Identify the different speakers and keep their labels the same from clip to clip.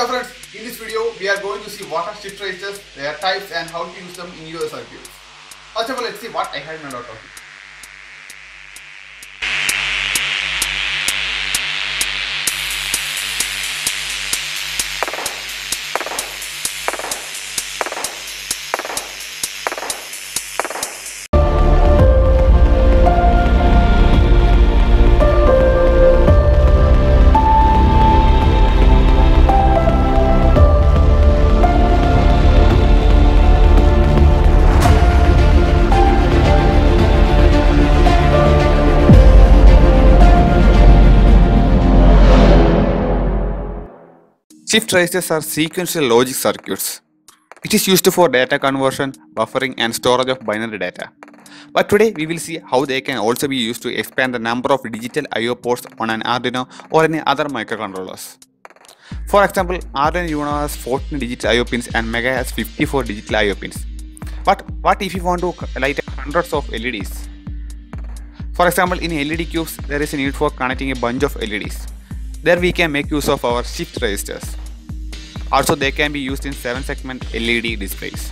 Speaker 1: Hello friends, in this video we are going to see what are shift registers, their types and how to use them in your circuits. Of all, let's see what I have in my laptop. Shift registers are sequential logic circuits. It is used for data conversion, buffering and storage of binary data. But today we will see how they can also be used to expand the number of digital I/O ports on an Arduino or any other microcontrollers. For example, Arduino Uno has 14 digital I/O pins and Mega has 54 digital I/O pins. But what if you want to light hundreds of LEDs? For example, in LED cubes, there is a need for connecting a bunch of LEDs. There we can make use of our shift registers. Also, they can be used in 7 segment LED displays.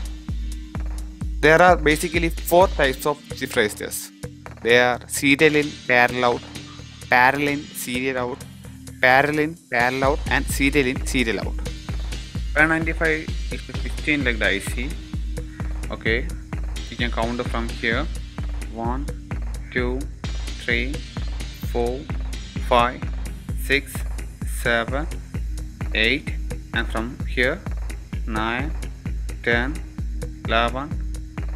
Speaker 1: There are basically 4 types of shift registers. They are serial in, parallel out, parallel in, serial out, parallel in, parallel out, and serial in, serial out. 595 is the 15 like the IC. Okay, you can count from here 1, 2, 3, 4, 5, 6, 7, 8, and from here 9, 10, 11,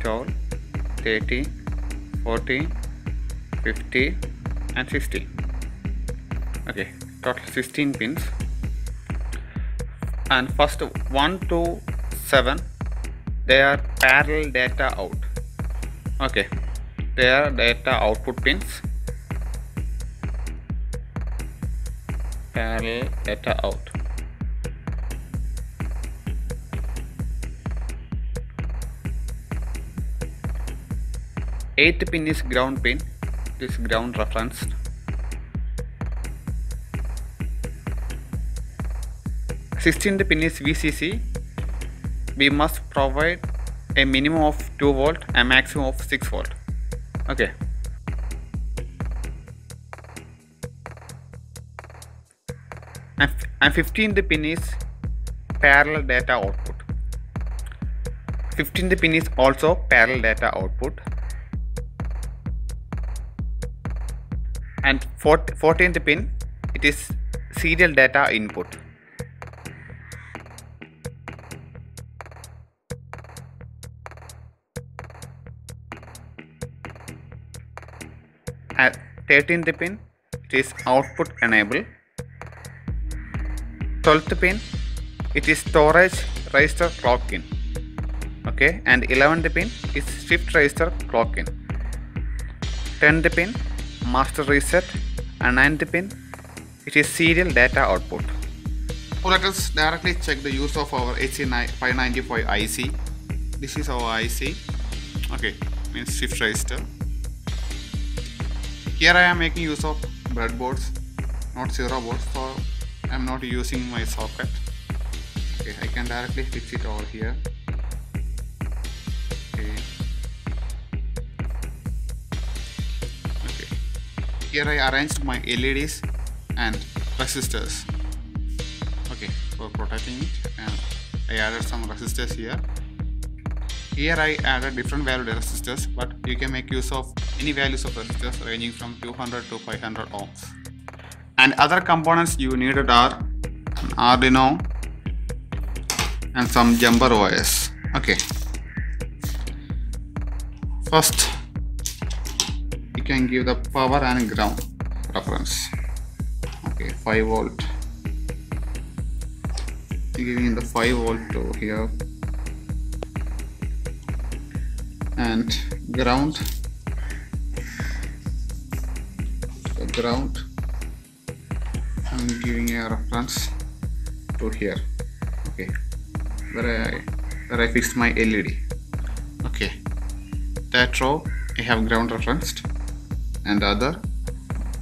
Speaker 1: 12, 13, 14, 15, and 16. Okay, total 16 pins. And first 1 to 7 they are parallel data out. Okay, they are data output pins. Parallel data out. Eighth pin is ground pin. This ground referenced. Sixteenth pin is VCC. We must provide a minimum of 2 volt and maximum of 6 volt. Okay. And, and 15th pin is parallel data output. 15th pin is also parallel data output. And 14th pin it is serial data input. At 13th pin it is output enable. 12th pin it is storage register clock in. Okay and 11th pin is shift register clock in. 10th pin master reset and 9th pin. It is serial data output. So let us directly check the use of our HC595 IC this is our IC okay means shift register. Here I am making use of breadboards not zero boards so I am not using my socket. Okay I can directly fix it over here. Okay here I arranged my LEDs and resistors. Okay for protecting it and I added some resistors here. Here I added different valued resistors but you can make use of any values of resistors ranging from 200 to 500 ohms. And other components you needed are an Arduino and some jumper wires okay. First can give the power and ground reference. Okay 5 volt. Giving the 5 volt to here. And ground. The ground. I'm giving a reference to here. Okay. Where I where I fixed my LED okay. That row I have ground referenced and the other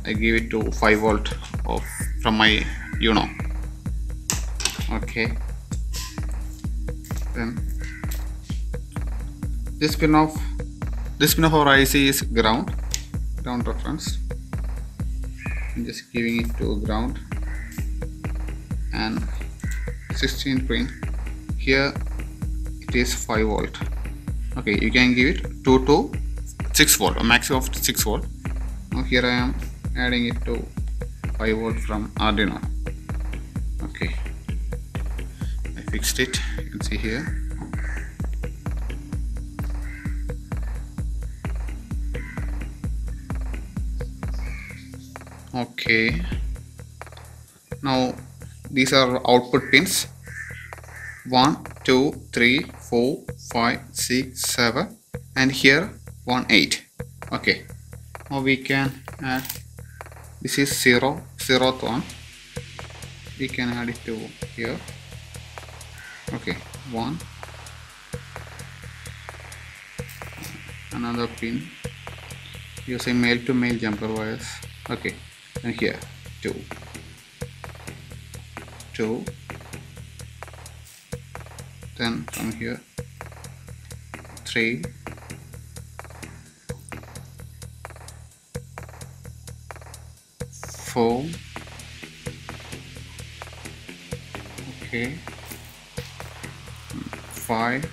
Speaker 1: I give it to 5 volt of from my Uno okay. Then this pin of this pin of our IC is ground ground reference. I'm just giving it to ground. And 16 pin here it is 5 volt. Okay you can give it 2 to 6 volt a maximum of 6 volt now here I am adding it to 5 volt from Arduino. Okay. I fixed it. You can see here. Okay. Now these are output pins. 1 2 3 4 5 6 7 and here 1 8 okay now we can add this is 0 zeroth one we can add it to here. Okay 1 another pin. Using male to male jumper wires. Okay and here 2 2 then from here. 3 4 okay. 5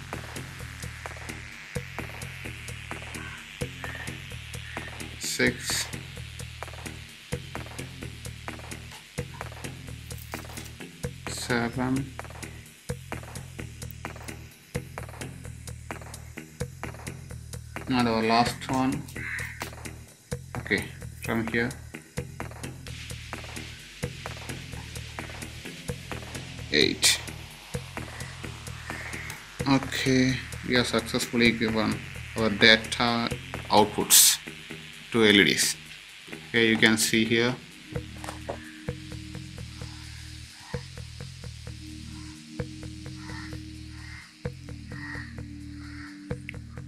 Speaker 1: 6 7 and our last one. Okay from here eight. Okay we have successfully given our data outputs to LEDs okay you can see here.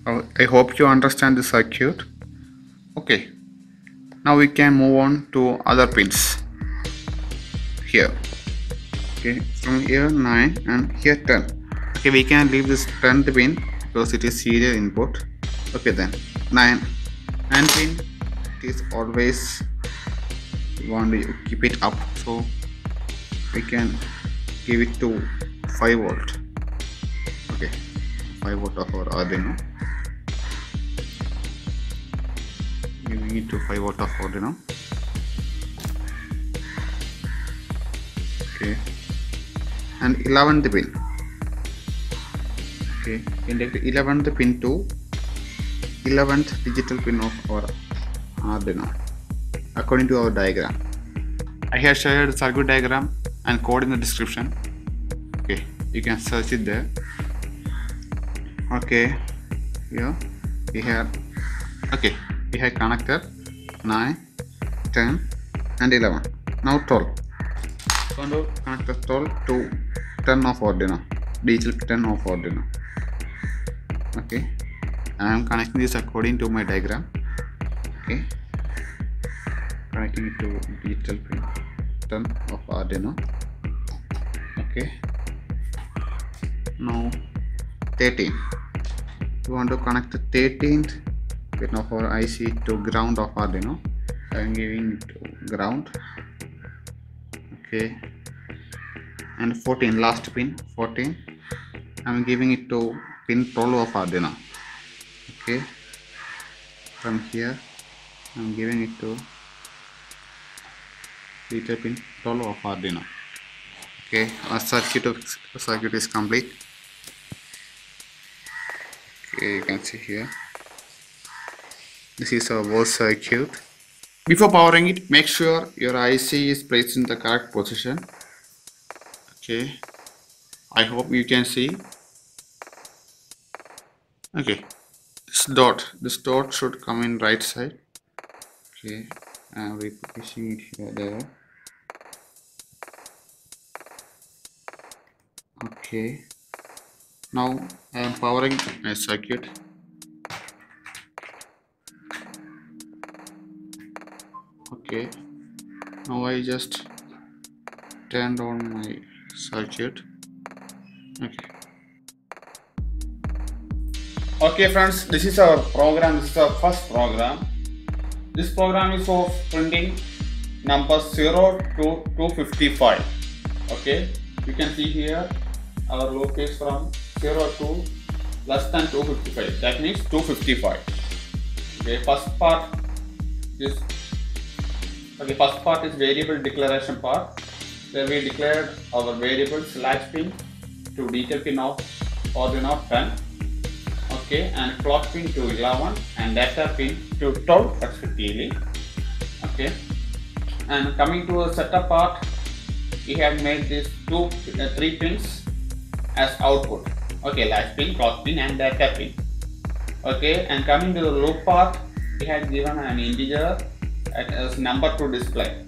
Speaker 1: Uh, I hope you understand the circuit. Okay now we can move on to other pins here okay from here 9 and here 10 okay we can leave this 10th pin because it is serial input okay then 9 and pin it is always want to keep it up so we can give it to 5 volt. Okay 5 volt of our Arduino. Giving it to 5 volt of Arduino. Okay and 11th pin. Okay. Indicate 11th pin to 11th digital pin of our Arduino according to our diagram. I have shared circuit diagram and code in the description. Okay you can search it there. Okay here we have okay we have connected 9 10 and 11 now 12 going to connect the 12 to 10 of Arduino digital 10 of Arduino okay. And I am connecting this according to my diagram. Okay. Connecting to digital pin 10 of Arduino okay. Now 13 we want to connect the 13th pin of our IC to ground of Arduino I am giving it ground. Okay and 14 last pin 14 I'm giving it to pin 12 of Arduino okay. From here I'm giving it to digital pin 12 of Arduino okay. Our circuit of circuit is complete. Okay you can see here. This is our whole circuit. Before powering it make sure your IC is placed in the correct position okay. I hope you can see. Okay. This dot this dot should come in right side. Okay. I'm repositioning it here there. Okay. Now I am powering my circuit. Okay. Now I just turned on my circuit. Okay. Okay friends this is our program. This is our first program. This program is for printing number 0 to 255 okay you can see here our loop is from 0 to less than 255 that means 255 okay first part is okay first part is variable declaration part where we declared our variables latch pin to digital pin of Arduino 10 okay and clock pin to 11 and data pin to 12 respectively okay. And coming to the setup part we have made these two uh, three pins as output okay latch pin clock pin and data pin okay. And coming to the loop part we have given an integer as number to display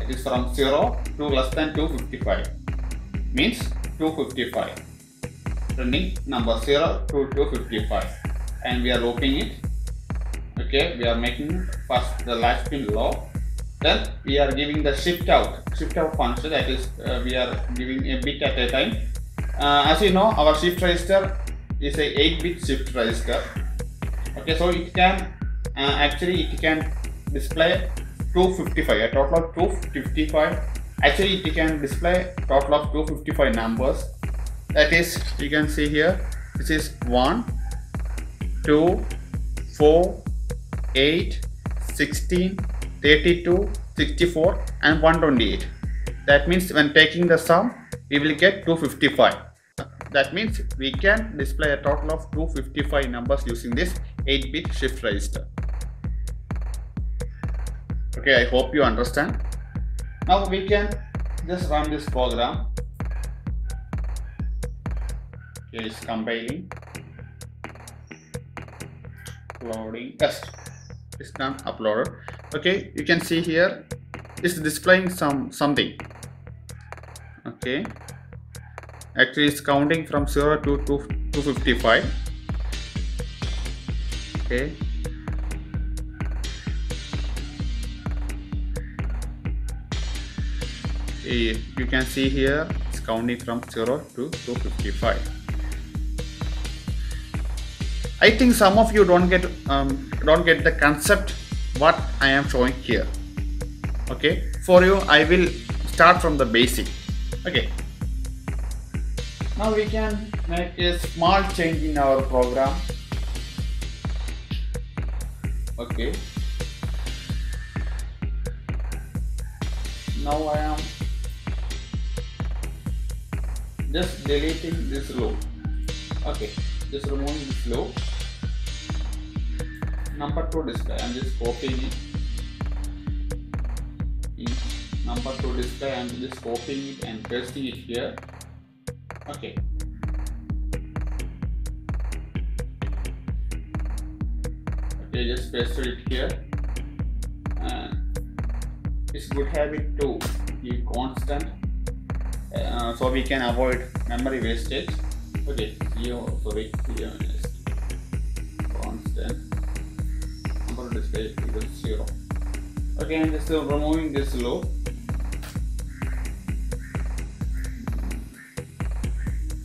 Speaker 1: it is from 0 to less than 255 means 255 running number 0 to 255 and we are looping it. Okay we are making first the latch pin low. Then we are giving the shift out. Shift out function that is uh, we are giving a bit at a time. Uh, as you know our shift register is a 8 bit shift register. Okay so it can uh, actually it can display 255 a total of 255 actually it can display total of 255 numbers. That is you can see here this is 1 2 4 8 16 32 64 and 128 that means when taking the sum we will get 255 that means we can display a total of 255 numbers using this 8-bit shift register okay i hope you understand. Now we can just run this program. Okay it's compiling. Uploading yes it's done uploaded. Okay you can see here it's displaying some something. Okay. Actually it's counting from 0 to 2 255 okay you can see here it's counting from 0 to 255 I think some of you don't get um, don't get the concept what I am showing here. Okay? For you I will start from the basic. Okay. Now we can make a small change in our program. Okay. Now I am just deleting this loop okay just removing this loop number 2 display. I'm just copying it. In number 2 display I'm just copying it and pasting it here. Okay. Okay just paste it here. And it's good habit to keep constant uh, so we can avoid memory wastage. Okay here sorry here is constant. Number display equals zero. Okay i'm just removing this loop.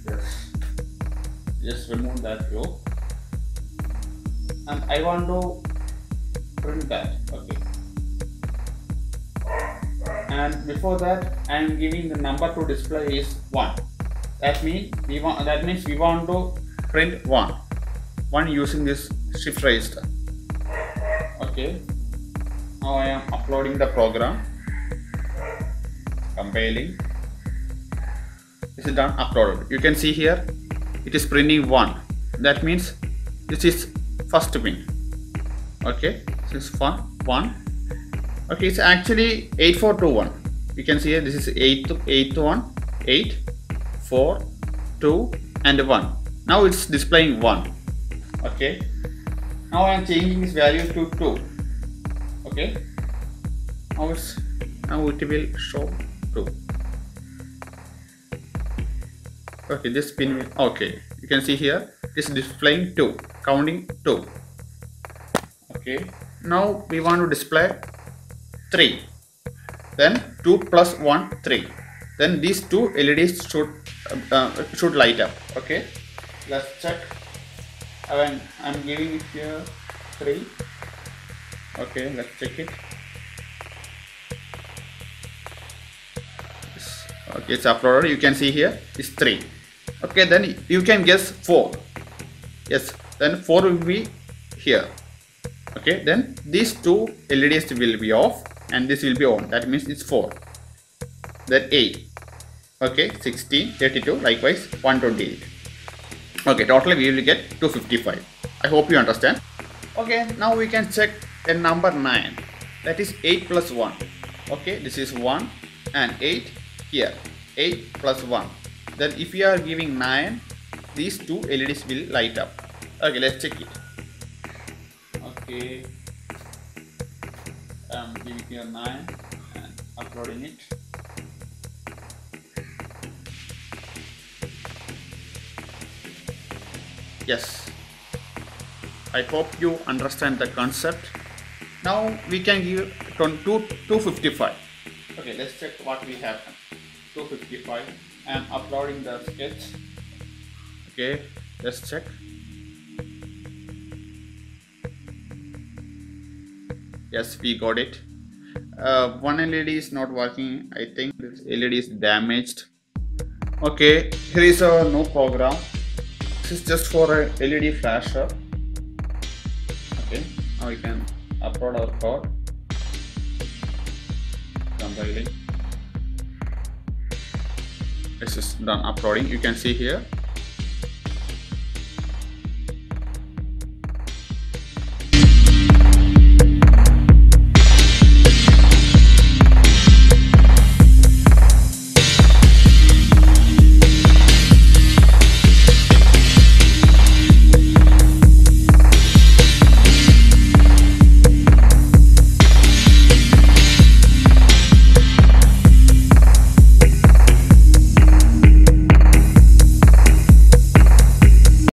Speaker 1: Yes. Just remove that loop. And i want to print that okay and before that I am giving the number to display is 1 that means we want that means we want to print 1 1 using this shift register. Okay. Now I am uploading the program. Compiling. This is done uploaded. You can see here it is printing 1 that means this is first pin. Okay. This is 1 1 okay it's actually 8421 you can see here this is 8 8 1 8 4 2 and 1 now it's displaying 1 okay. Now I am changing this value to 2 okay. Now it's now it will show 2 okay this pin will okay. You can see here this is displaying 2 counting 2 okay. Now we want to display 3 then 2 plus 1 3 then these two LEDs should uh, uh, should light up. Okay? Let's check. I'm, I'm giving it here three. Okay let's check it. Okay it's uploaded. You can see here is three. Okay then you can guess four. Yes then four will be here. Okay then these two LEDs will be off and this will be on. That means it's 4 then 8 okay 16 32 likewise 128 okay totally we will get 255 I hope you understand. Okay now we can check a number 9 that is 8 plus 1 okay this is 1 and 8 here. 8 plus 1 then if you are giving 9 these two LEDs will light up. Okay let's check it. Okay I'm giving here 9 and uploading it yes. I hope you understand the concept. Now we can give 2 255 okay let's check what we have. 255 I'm uploading the sketch. Okay let's check yes we got it. Uh, one led is not working. I think this led is damaged. Okay here is a no program. This is just for a led flasher. Okay now we can upload our code. Compiling this is done uploading. You can see here